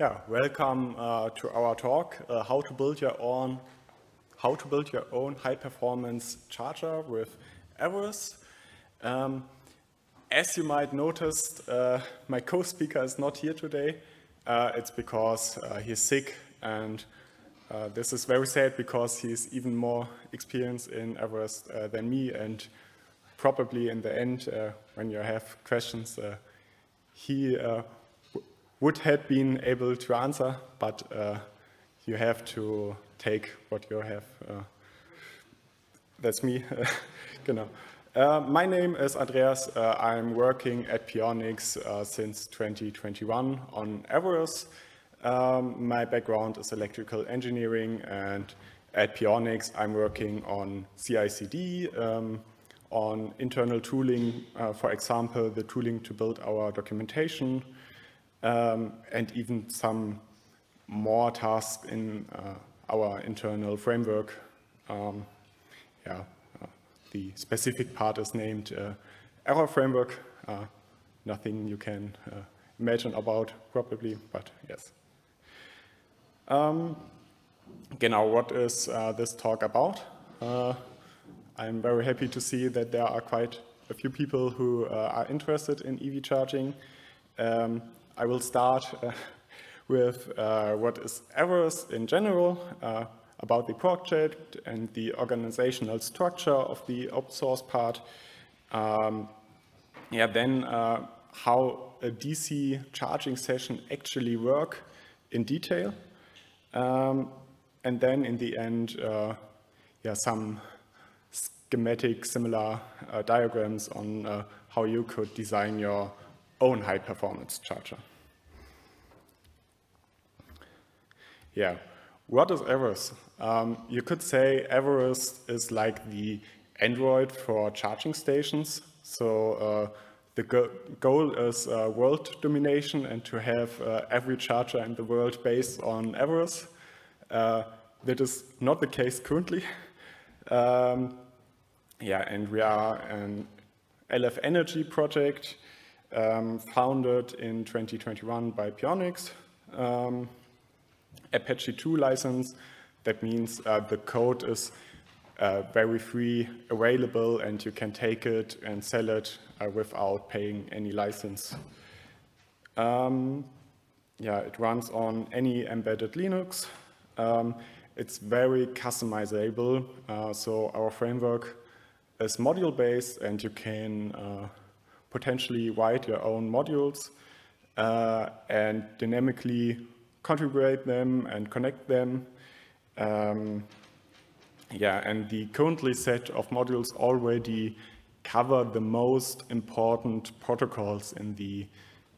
Yeah, welcome uh, to our talk, uh, how to build your own how to build your own high-performance charger with Everest. Um, as you might notice, uh, my co-speaker is not here today. Uh, it's because uh, he's sick, and uh, this is very sad because he's even more experienced in Everest than me, and probably in the end, when you have questions, he would have been able to answer, but uh, you have to take what you have. Uh, that's me, genau. Uh, my name is Andreas. Uh, I'm working at Pionix uh, since 2021 on Everest. Um, my background is electrical engineering and at Pionix I'm working on CI/CD, um, on internal tooling, uh, for example, the tooling to build our documentation, um, and even some more tasks in uh, our internal framework. Um, yeah, uh, the specific part is named uh, error framework. Uh, nothing you can uh, imagine about probably, but yes. Um, genau, what is uh, this talk about? I'm very happy to see that there are quite a few people who are interested in EV charging. Um, I will start uh, with uh, what is Everest in general, uh, about the project and the organizational structure of the open source part. Um, yeah, then uh, how a DC charging session actually work in detail. Um, and then in the end, uh, yeah, some schematic similar uh, diagrams on how you could design your own high performance charger. Yeah, what is Everest? Um, you could say Everest is like the Android for charging stations. So uh, the go goal is uh, world domination and to have uh, every charger in the world based on Everest. Uh, that is not the case currently. um, yeah, and we are an LF Energy project um, founded in 2021 by Pionix. Um, Apache 2 license. That means uh, the code is uh, very free available and you can take it and sell it uh, without paying any license. Um, yeah, it runs on any embedded Linux. Um, it's very customizable, uh, so our framework is module-based and you can uh, potentially write your own modules uh, and dynamically configure them and connect them. Um, yeah, and the currently set of modules already cover the most important protocols in the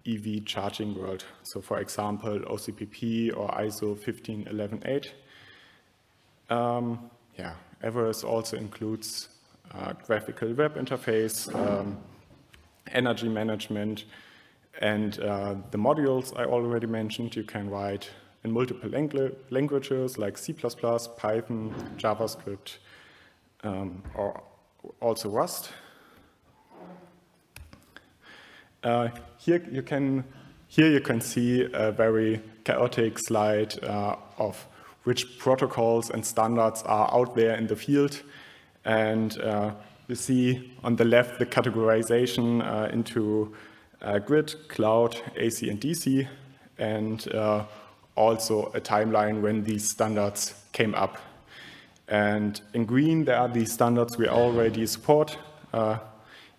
EV charging world. So for example, OCPP or ISO 15118. Um, yeah, Everest also includes uh, graphical web interface, um, energy management, and uh, the modules I already mentioned, you can write in multiple langu languages like C++, Python, JavaScript, um, or also Rust. Uh, here you can here you can see a very chaotic slide uh, of which protocols and standards are out there in the field. And uh, you see on the left the categorization uh, into uh, grid, cloud, AC and DC, and uh, also a timeline when these standards came up. And in green, there are these standards we already support, uh,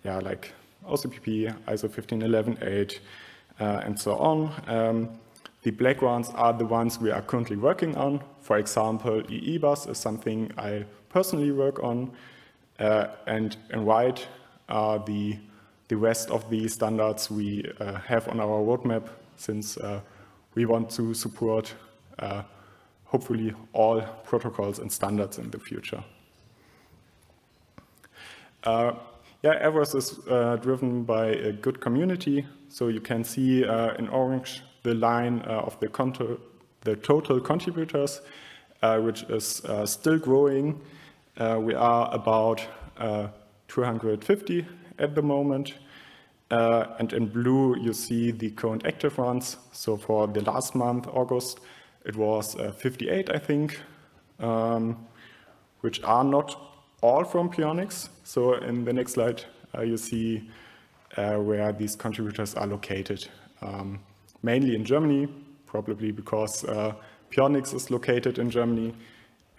yeah, like OCPP, ISO 15118, uh, and so on. Um, the black ones are the ones we are currently working on. For example, EEBus is something I personally work on. Uh, and in white are the the rest of the standards we uh, have on our roadmap since uh, we want to support hopefully all protocols and standards in the future. Uh, yeah, Everest is uh, driven by a good community. So you can see uh, in orange the line of the, the, total contributors, which is still growing. We are about 250 at the moment. Uh, and in blue, you see the current active ones. So for the last month, August, it was uh, 58, I think, um, which are not all from Pionix. So in the next slide, uh, you see uh, where these contributors are located. Um, mainly in Germany, probably because uh, Pionix is located in Germany.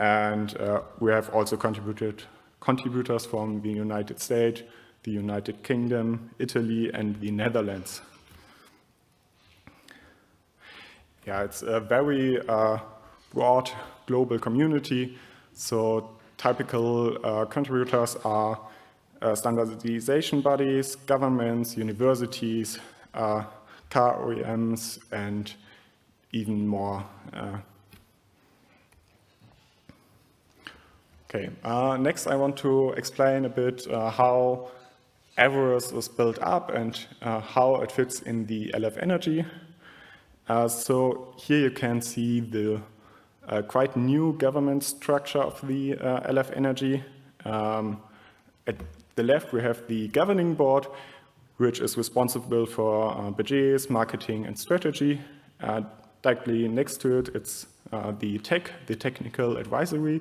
And uh, we have also contributed contributors from the United States, the United Kingdom, Italy, and the Netherlands. Yeah, it's a very uh, broad global community. So typical uh, contributors are uh, standardization bodies, governments, universities, uh, car OEMs, and even more. Okay, uh, next I want to explain a bit how Everest is built up and uh, how it fits in the LF Energy. Uh, so here you can see the uh, quite new government structure of the uh, LF Energy. Um, at the left we have the governing board, which is responsible for uh, budgets, marketing and strategy. Uh, directly next to it, it's the tech, the Technical Advisory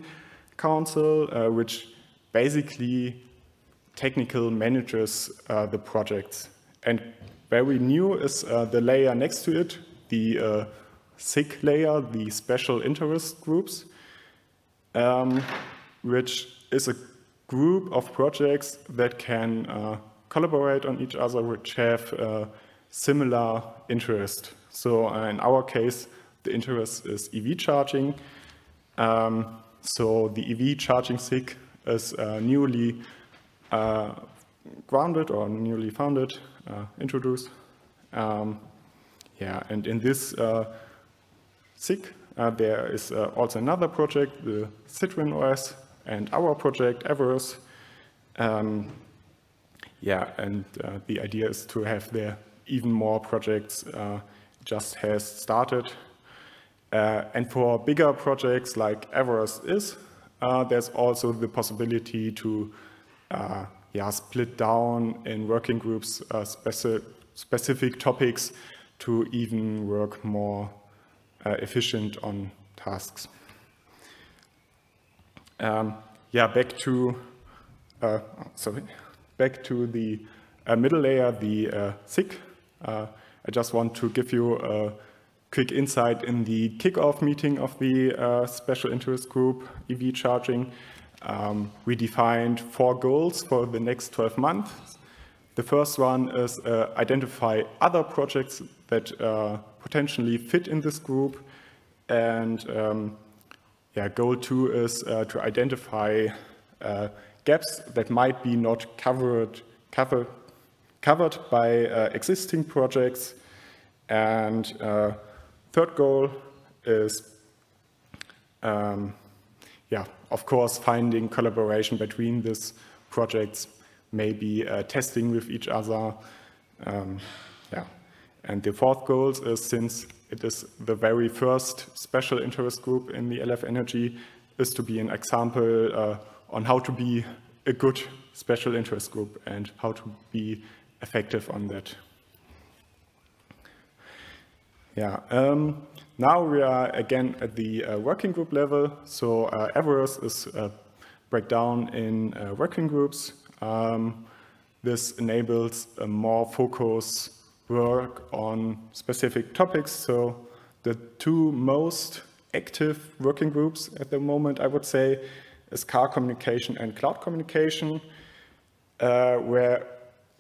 Council, which basically technical manages uh, the projects. And very new is uh, the layer next to it, the uh, SIG layer, the special interest groups, um, which is a group of projects that can uh, collaborate on each other, which have uh, similar interest. So uh, in our case, the interest is EV charging. Um, so the EV charging SIG is newly uh, grounded or newly founded, uh, introduced. Um, yeah, and in this uh, SIG, there is also another project, the CitrineOS, and our project, Everest. Um, yeah, and uh, the idea is to have there even more projects uh, just has started. Uh, and for bigger projects like Everest is, there's also the possibility to uh, yeah, split down in working groups uh, speci specific topics to even work more uh, efficient on tasks. Um, yeah, back to uh, sorry, back to the uh, middle layer, the uh, SIG. Uh, I just want to give you a quick insight in the kickoff meeting of the special interest group EV charging. Um, we defined four goals for the next 12 months. The first one is uh, identify other projects that uh, potentially fit in this group. And um, yeah, goal two is uh, to identify uh, gaps that might be not covered, cover, covered by uh, existing projects. And uh, third goal is um, yeah, of course, finding collaboration between these projects, maybe uh, testing with each other. Um, yeah. And the fourth goal is since it is the very first special interest group in the LF Energy, is to be an example uh, on how to be a good special interest group and how to be effective on that. Yeah, um, now we are again at the uh, working group level. So uh, Everest is uh, breakdown in uh, working groups. Um, this enables a more focused work on specific topics. So the two most active working groups at the moment, I would say, is car communication and cloud communication, uh, where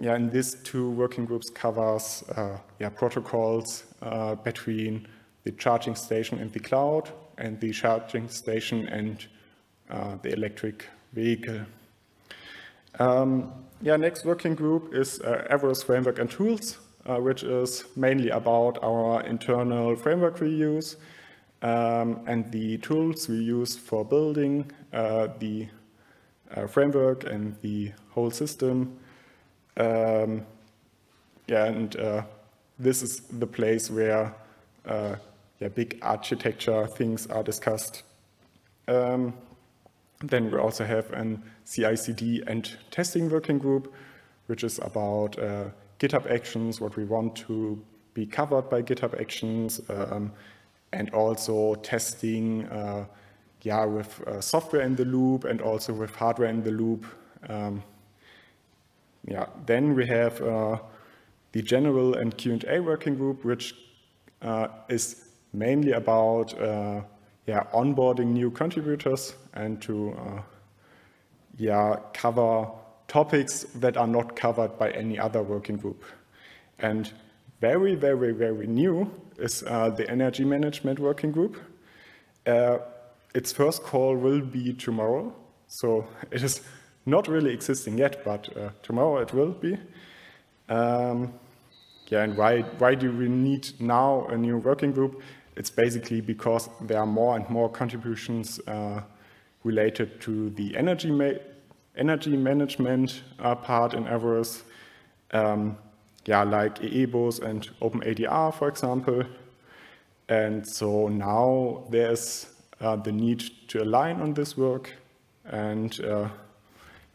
yeah, in these two working groups covers uh, yeah, protocols uh, between the charging station and the cloud and the charging station and uh, the electric vehicle. Um, yeah, next working group is uh, Everest Framework and Tools, uh, which is mainly about our internal framework we use um, and the tools we use for building uh, the framework and the whole system. Um, yeah, and uh, this is the place where uh, yeah, big architecture things are discussed. Um, then we also have an CI/CD and testing working group, which is about uh, GitHub Actions, what we want to be covered by GitHub Actions, um, and also testing uh, yeah, with uh, software in the loop and also with hardware in the loop. Um, yeah, then we have uh, the general and Q&A working group, which uh, is mainly about uh, yeah, onboarding new contributors and to yeah, cover topics that are not covered by any other working group. And very, very, very new is uh, the energy management working group. Uh, its first call will be tomorrow. So it is not really existing yet, but uh, tomorrow it will be. Um, yeah, and why, why do we need now a new working group? It's basically because there are more and more contributions uh, related to the energy, ma energy management uh, part in Everest. Um, yeah, like EEBus and OpenADR, for example. And so now there's uh, the need to align on this work. And uh,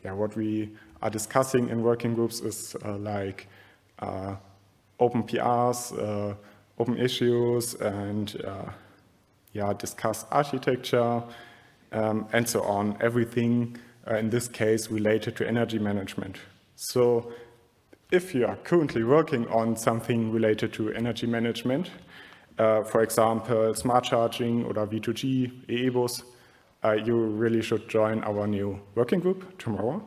yeah, what we are discussing in working groups is uh, like uh, open PRs, uh, open issues, and uh, yeah, discuss architecture, um, and so on. Everything in this case related to energy management. So if you are currently working on something related to energy management, uh, for example, smart charging or V2G, EEBus, uh, you really should join our new working group tomorrow.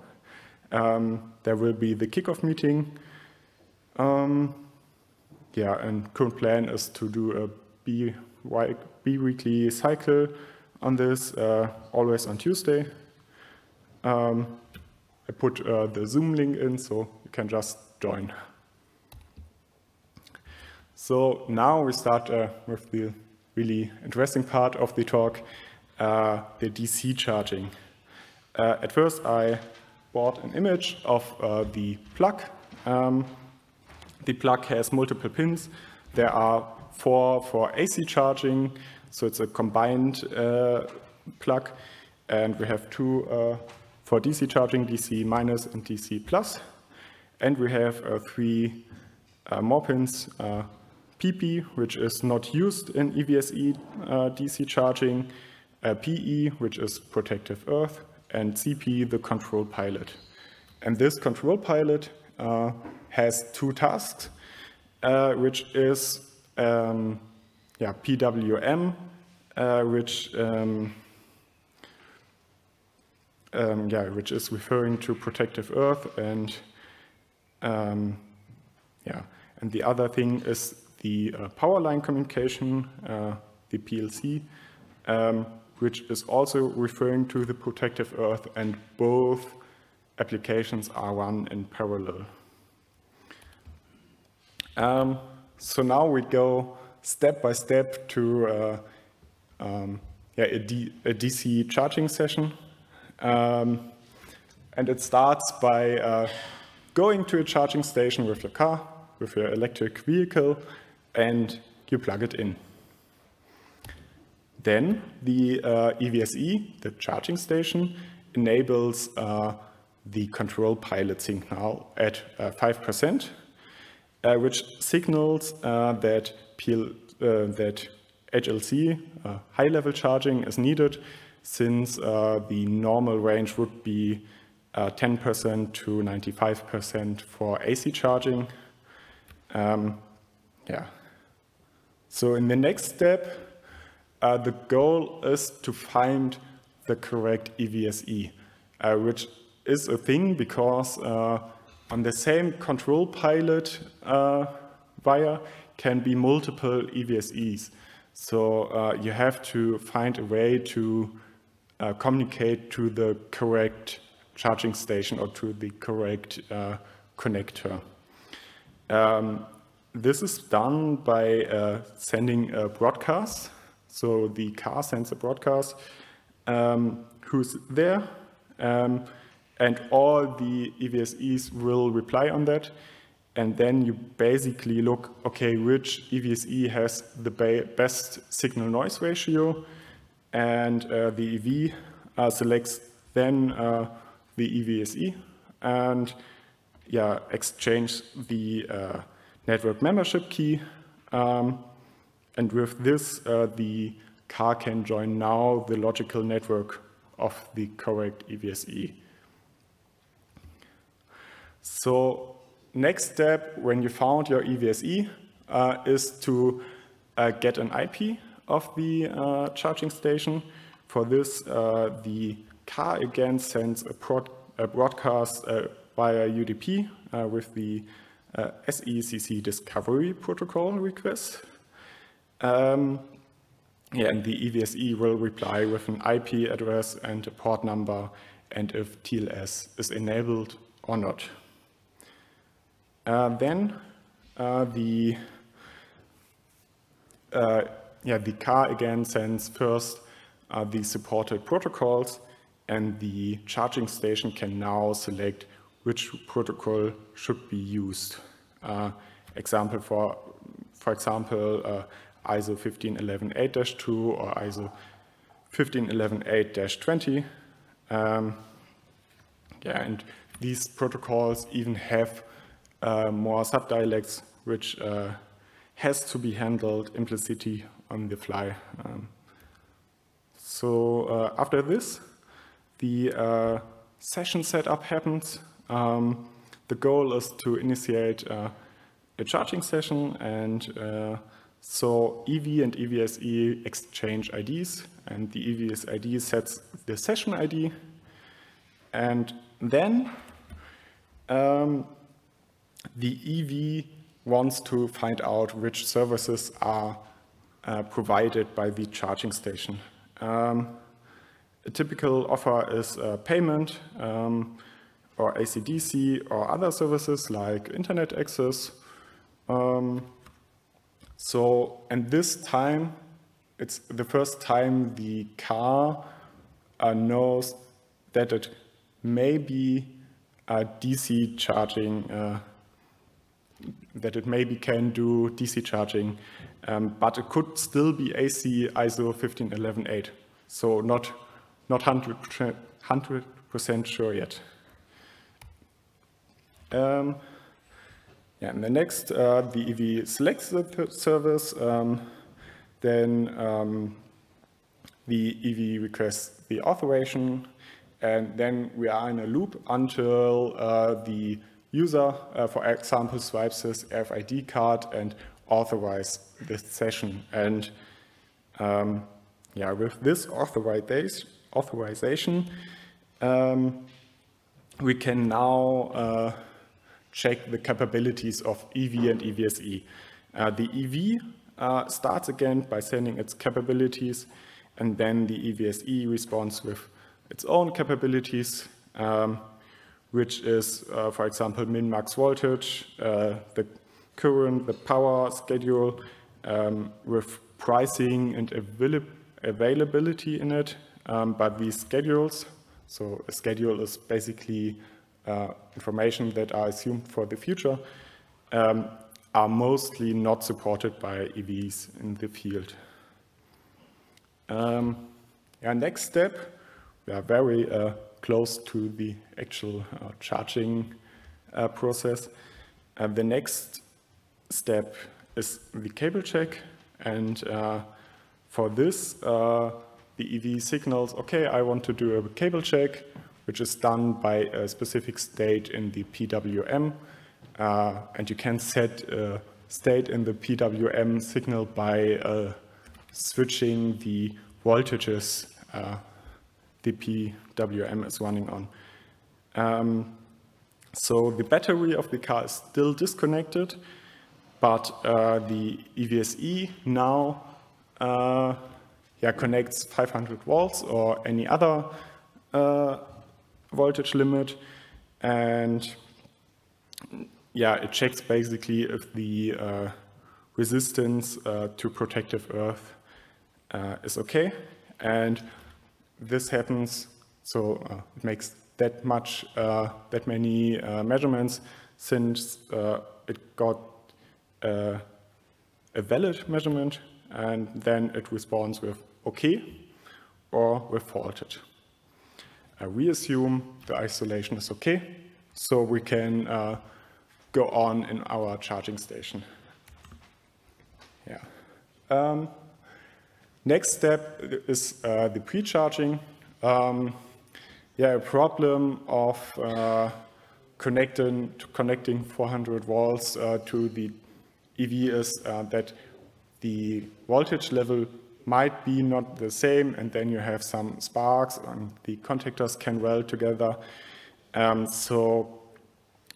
Um, there will be the kickoff meeting. Um, yeah, and current plan is to do a bi-weekly cycle on this, uh, always on Tuesday. Um, I put uh, the Zoom link in, so you can just join. So now we start uh, with the really interesting part of the talk, uh, the DC charging. Uh, at first I bought an image of uh, the plug. Um, the plug has multiple pins. There are four for AC charging, so it's a combined uh, plug. And we have two uh, for DC charging, DC minus and DC plus. And we have uh, three more pins, PP, which is not used in EVSE DC charging, PE, which is protective earth, and CP, the control pilot. And this control pilot uh, has two tasks, uh, which is um, yeah, PWM, uh, which um, um, yeah, which is referring to protective earth and um, yeah, and the other thing is the uh, power line communication, uh, the PLC, um, which is also referring to the protective earth, and both applications are run in parallel. Um, so now we go step by step to uh, um, yeah, a, DC charging session. Um, and it starts by uh, going to a charging station with your car, with your electric vehicle, and you plug it in. Then the uh, EVSE, the charging station, enables uh, the control pilot signal at 5%, uh, uh, which signals uh, that, PL, that HLC, high-level charging, is needed since the normal range would be 10% to 95% for AC charging. Um, yeah. So in the next step, uh, the goal is to find the correct EVSE, uh, which is a thing because uh, on the same control pilot uh, wire can be multiple EVSEs. So uh, you have to find a way to uh, communicate to the correct charging station or to the correct connector. Um, this is done by sending a broadcast. So the car sends a broadcast um, who's there, um, and all the EVSEs will reply on that. And then you basically look, okay, which EVSE has the best signal noise ratio, and uh, the EV uh, selects then uh, the EVSE, and yeah, exchange the uh, network membership key. Um, and with this, uh, the car can join now the logical network of the correct EVSE. So next step when you found your EVSE uh, is to uh, get an IP of the uh, charging station. For this, uh, the car again sends a, a broadcast uh, via UDP uh, with the SECC discovery protocol request. Um, yeah, and the EVSE will reply with an IP address and a port number and if TLS is enabled or not. Uh, then uh, the uh, yeah the car again sends first uh, the supported protocols, and the charging station can now select which protocol should be used. Uh, example for for example uh, ISO 15118-2 or ISO 15118-20. Um, yeah, and these protocols even have uh, more subdialects, which uh, has to be handled implicitly on the fly. Um, so uh, after this, the uh, session setup happens. Um, the goal is to initiate uh, a charging session and uh, so EV and EVSE exchange IDs and the EVS ID sets the session ID and then um, the EV wants to find out which services are uh, provided by the charging station. Um, a typical offer is uh, payment um, or ACDC or other services like internet access. Um, so, and this time, it's the first time the car uh, knows that it may be a DC charging uh, that it maybe can do DC charging, um, but it could still be AC ISO 15118. So not not 100 percent sure yet. Um, yeah, and the next, uh, the EV selects the service, um, then um, the EV requests the authorization, and then we are in a loop until uh, the user, uh, for example, swipes his RFID card and authorize this session. And um, yeah, with this authorization, um, we can now uh, check the capabilities of EV and EVSE. Uh, the EV uh, starts again by sending its capabilities, and then the EVSE responds with its own capabilities. Um, which is, uh, for example, min-max voltage, uh, the current, the power schedule, um, with pricing and avail availability in it. Um, but these schedules, so a schedule is basically information that are assumed for the future, um, are mostly not supported by EVs in the field. Um, yeah, next step, we are very uh, close to the actual uh, charging uh, process. Uh, the next step is the cable check. And for this, the EV signals, okay, I want to do a cable check, which is done by a specific state in the PWM. Uh, and you can set a state in the PWM signal by uh, switching the voltages uh, the PWM is running on. Um, so the battery of the car is still disconnected, but uh, the EVSE now uh, yeah, connects 500 volts or any other uh, voltage limit, and yeah, it checks basically if the uh, resistance uh, to protective earth uh, is okay, and this happens, so uh, it makes that much, uh, that many uh, measurements since it got a valid measurement and then it responds with OK or with faulted. We assume the isolation is OK, so we can uh, go on in our charging station. Yeah. Um, next step is uh, the pre-charging. Um, yeah, a problem of uh, connecting, connecting 400 volts uh, to the EV is uh, that the voltage level might be not the same and then you have some sparks and the contactors can weld together. Um, so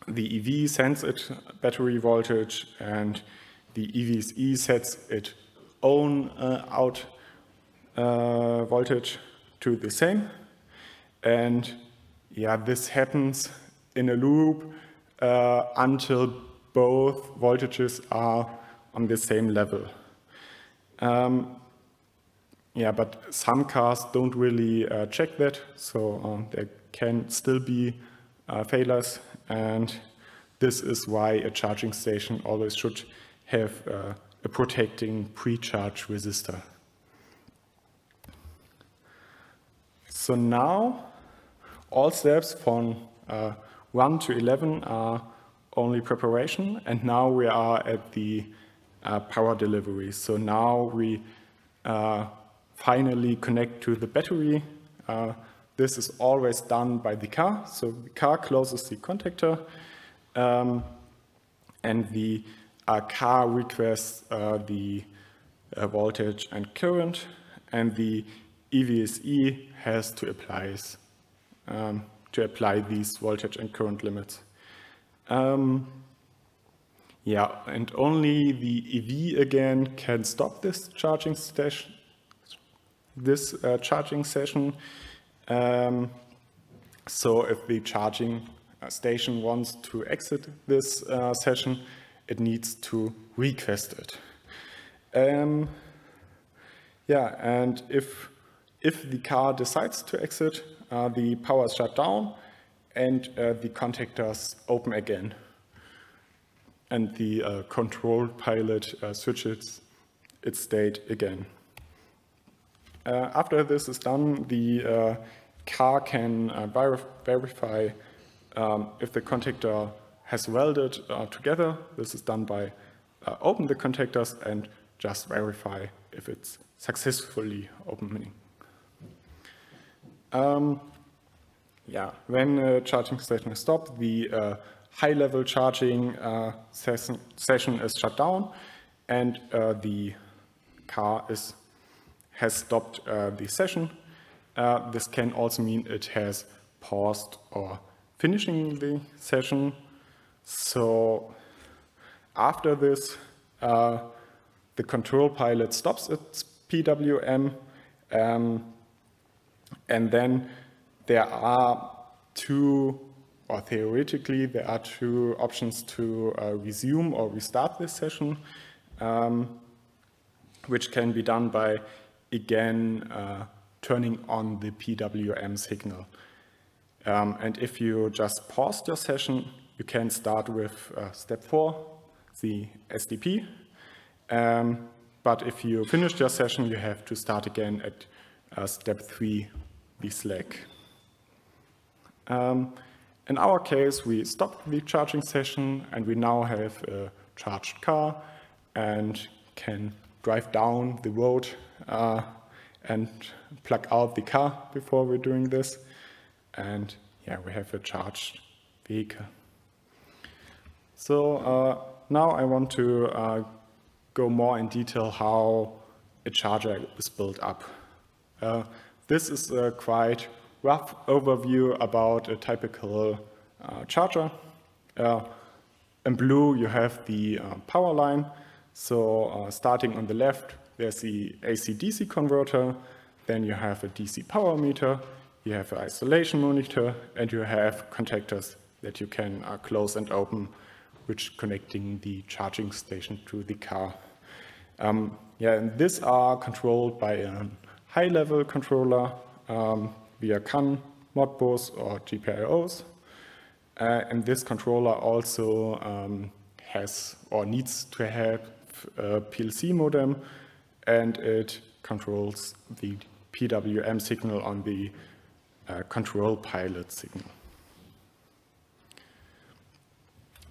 the EV sends its battery voltage and the EVSE sets its own uh, out uh, voltage to the same. And yeah, this happens in a loop uh, until both voltages are on the same level. Um, yeah, but some cars don't really uh, check that, so um, there can still be uh, failures, and this is why a charging station always should have uh, a protecting pre-charge resistor. So now all steps from uh, 1 to 11 are only preparation, and now we are at the uh, power delivery. So now we finally connect to the battery. Uh, this is always done by the car. So the car closes the contactor, um, and the uh, car requests uh, the uh, voltage and current, and the EVSE has to apply um, to apply these voltage and current limits. Um, yeah, and only the EV again can stop this charging station, this uh, charging session. Um, so if the charging uh, station wants to exit this uh, session, it needs to request it. Um, yeah, and if if the car decides to exit, uh, the power is shut down and uh, the contactors open again. And the uh, control pilot switches its state again. Uh, after this is done, the uh, car can ver verify um, if the contactor has welded together. This is done by open the contactors and just verify if it's successfully opening. Um, yeah, when a charging station is stopped, the uh, high-level charging uh, session, session, is shut down and uh, the car is, has stopped uh, the session. Uh, this can also mean it has paused or finishing the session. So after this, uh, the control pilot stops its PWM um, and then there are two, or theoretically, there are two options to uh, resume or restart this session, um, which can be done by, again, uh, turning on the PWM signal. Um, and if you just pause your session, you can start with uh, step four, the SDP. Um, but if you finish your session, you have to start again at uh, step three, the SLAC. Um, in our case, we stopped the charging session and we now have a charged car and can drive down the road and plug out the car before we're doing this. And yeah, we have a charged vehicle. So uh, now I want to uh, go more in detail how a charger is built up. Uh, this is a quite rough overview about a typical uh, charger. Uh, in blue, you have the uh, power line. So starting on the left, there's the AC-DC converter. Then you have a DC power meter. You have an isolation monitor, and you have contactors that you can uh, close and open, which connecting the charging station to the car. Um, yeah, and these are controlled by a high-level controller um, via CAN, Modbus, or GPIOs. Uh, and this controller also um, has or needs to have a PLC modem, and it controls the PWM signal on the uh, control pilot signal.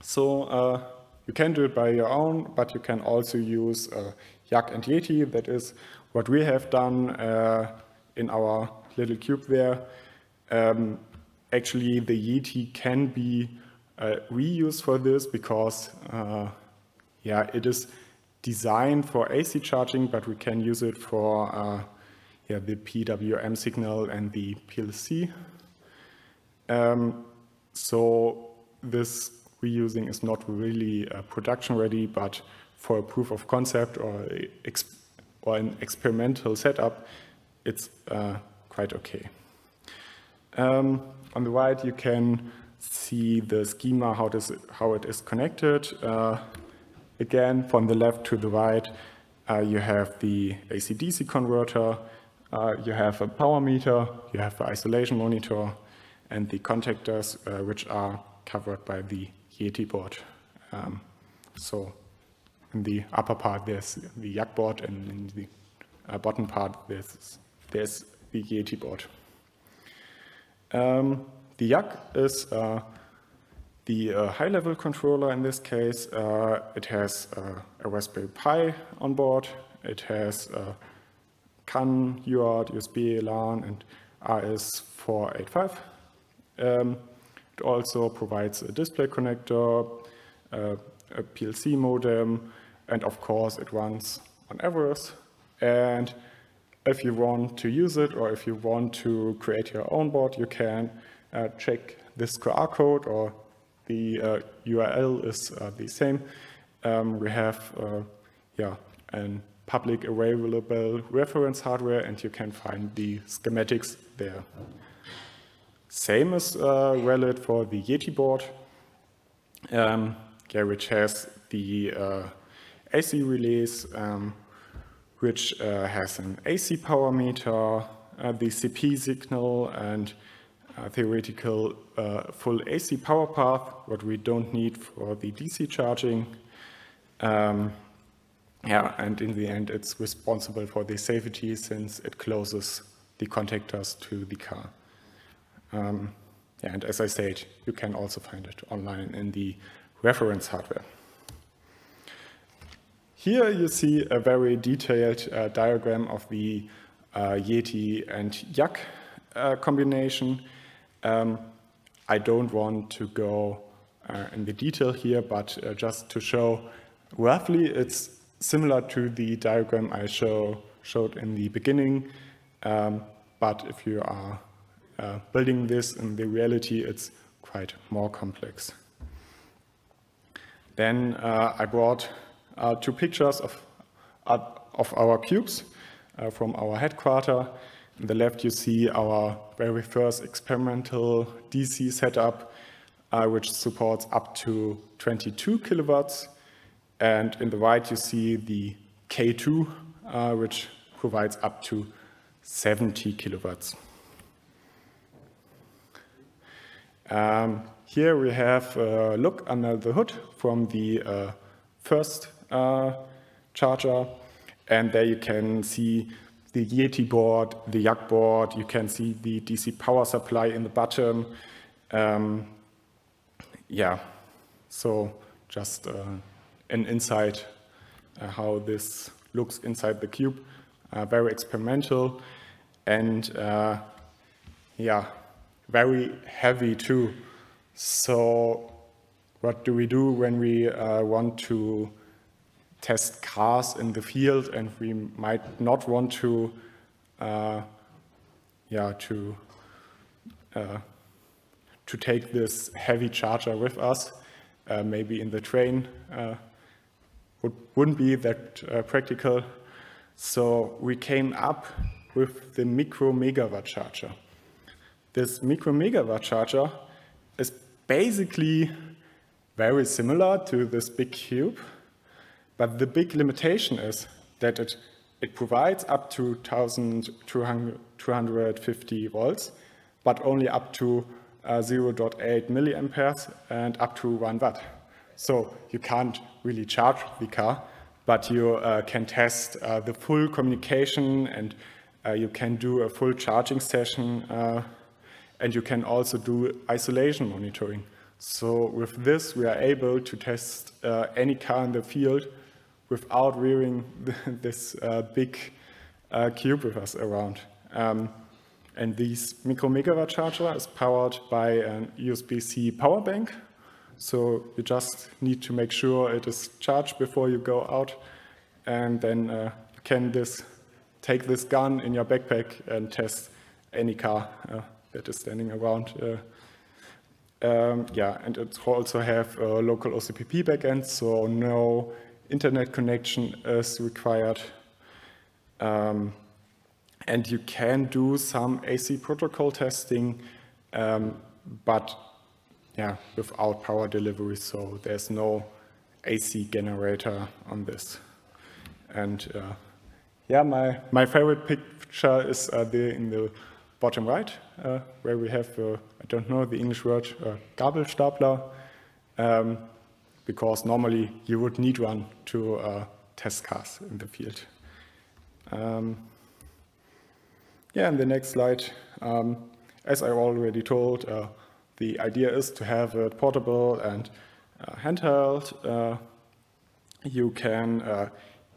So uh, you can do it by your own, but you can also use uh, Yak and Yeti. That is what we have done uh, in our little cube there. Um, actually, the Yeti can be uh, reused for this because, uh, yeah, it is designed for AC charging, but we can use it for uh, yeah, the PWM signal and the PLC. Um, so this reusing is not really uh, production ready, but for a proof of concept or, or an experimental setup, it's uh, quite okay. Um, on the right, you can see the schema, how, how it is connected. Uh, again, from the left to the right, uh, you have the AC-DC converter, uh, you have a power meter, you have the isolation monitor, and the contactors, uh, which are covered by the Yeti board. Um, so in the upper part, there's the Yak board, and in the uh, bottom part, there's, there's the Yeti board. Um, the Yak is uh, the uh, high-level controller in this case. Uh, it has uh, a Raspberry Pi on board. It has CAN, UART, USB, LAN, and RS485. Um, it also provides a display connector, uh, a PLC modem, and of course it runs on Everest. And if you want to use it or if you want to create your own board, you can uh, check this QR code or the uh, URL is uh, the same. Um, we have uh, yeah, a public available reference hardware and you can find the schematics there. Same is uh, valid for the Yeti board, um, yeah, which has the uh, AC relays, um, which uh, has an AC power meter, uh, the CP signal, and theoretical uh, full AC power path, what we don't need for the DC charging. Um, yeah, and in the end, it's responsible for the safety since it closes the contactors to the car. Um, and as I said, you can also find it online in the reference hardware. Here you see a very detailed uh, diagram of the uh, Yeti and Yak uh, combination. Um, I don't want to go uh, in the detail here, but uh, just to show roughly it's similar to the diagram I show, showed in the beginning. Um, but if you are uh, building this in the reality, it's quite more complex. Then uh, I brought uh, two pictures of, of our cubes uh, from our headquarter. On the left, you see our very first experimental DC setup, uh, which supports up to 22 kilowatts. And in the right, you see the K2, which provides up to 70 kilowatts. Um, here we have a look under the hood from the uh, first uh, charger, and there you can see the Yeti board, the Yak board, you can see the DC power supply in the bottom. Um, yeah, so just uh, an insight uh, how this looks inside the cube. Uh, very experimental and uh, yeah, very heavy too. So what do we do when we uh, want to test cars in the field and we might not want to, uh, yeah, to, uh, to take this heavy charger with us, uh, maybe in the train, uh, would, wouldn't be that uh, practical. So we came up with the micro megawatt charger. This micro megawatt charger is basically very similar to this big cube, but the big limitation is that it, it provides up to 1250 volts, but only up to uh, 0.8 milliamperes and up to 1 watt. So you can't really charge the car, but you uh, can test uh, the full communication and uh, you can do a full charging session uh, and you can also do isolation monitoring. So with this, we are able to test uh, any car in the field without rearing this uh, big uh, cube with us around. Um, and this micro megawatt charger is powered by an USB-C power bank. So you just need to make sure it is charged before you go out. And then uh, you can this, take this gun in your backpack and test any car uh, that is standing around. Uh, um, yeah, and it also have a local OCPP backend, so no internet connection is required. Um, and you can do some AC protocol testing, um, but yeah, without power delivery, so there's no AC generator on this. And uh, yeah, my, my favorite picture is uh, the, in the bottom right, uh, where we have, uh, I don't know the English word, uh, Gabelstapler, um, because normally you would need one to uh, test cars in the field. Um, yeah, in the next slide, um, as I already told, uh, the idea is to have it portable and uh, handheld. Uh, you can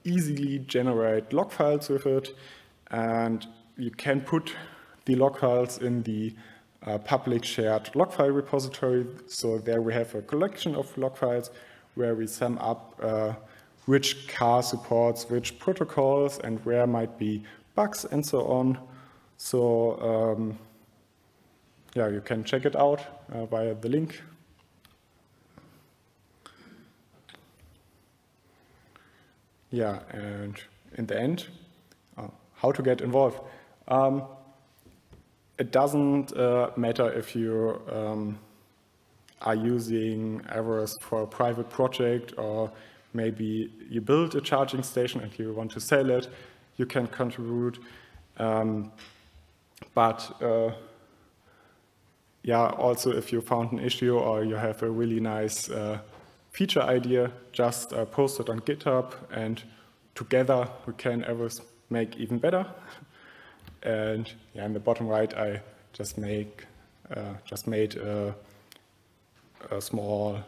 easily generate log files with it, and you can put the log files in the public shared log file repository. So there we have a collection of log files where we sum up uh, which car supports which protocols and where might be bugs and so on. So um, yeah, you can check it out uh, via the link. Yeah, and in the end, uh, how to get involved. Um, it doesn't uh, matter if you um, are using Everest for a private project or maybe you build a charging station and you want to sell it, you can contribute. Um, but uh, yeah, also if you found an issue or you have a really nice uh, feature idea, just uh, post it on GitHub and together we can Everest make even better. And yeah, in the bottom right, I just make uh, just made a, a, small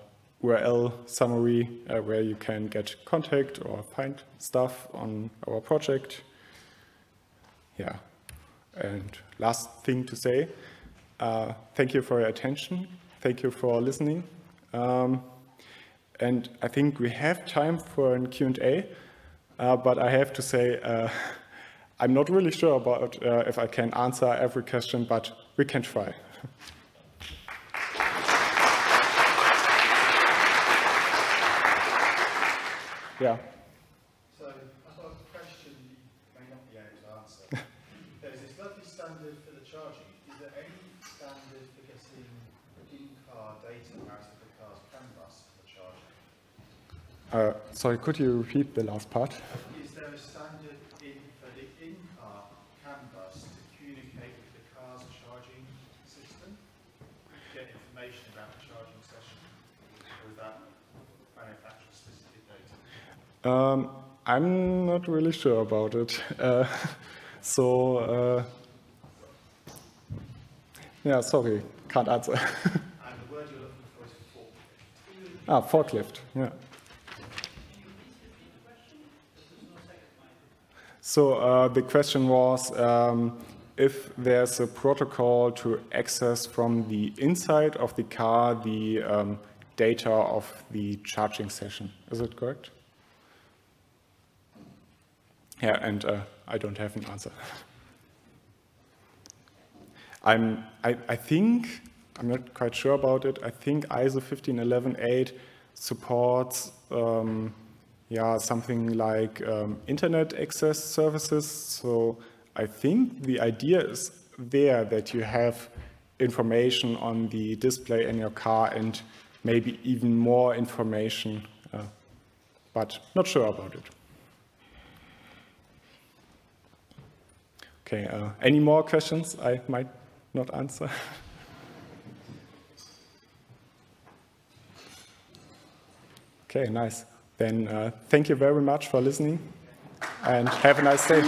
URL summary uh, where you can get contact or find stuff on our project. Yeah, and last thing to say, uh, thank you for your attention. Thank you for listening. Um, and I think we have time for a Q&A, uh, but I have to say, uh, I'm not really sure about uh, if I can answer every question, but we can try. yeah. So I've a question you may not be able to answer. There's this lovely standard for the charging. Is there any standard for getting in-car data out of the car's CAN bus for charging? Uh, sorry, could you repeat the last part? Um, I'm not really sure about it. Uh, so, uh, yeah, sorry, can't answer. and the word you're looking for is forklift. Ah, forklift, yeah. So uh, the question was um, if there's a protocol to access from the inside of the car the um, data of the charging session. Is it correct? Yeah, and uh, I don't have an answer. I'm, I, I think, I'm not quite sure about it, I think ISO 15118 supports um, yeah, something like um, internet access services. So I think the idea is there that you have information on the display in your car and maybe even more information, uh, but not sure about it. Okay, uh, any more questions I might not answer? okay, nice. Then uh, thank you very much for listening and have a nice day.